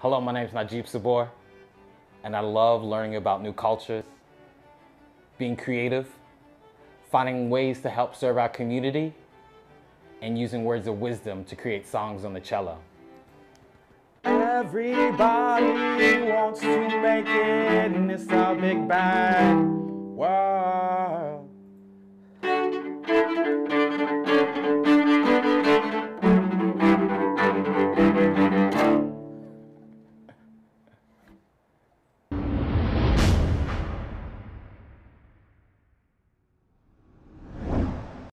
Hello, my name is Najeeb Sabour, and I love learning about new cultures, being creative, finding ways to help serve our community, and using words of wisdom to create songs on the cello. Everybody wants to make it in this big bang.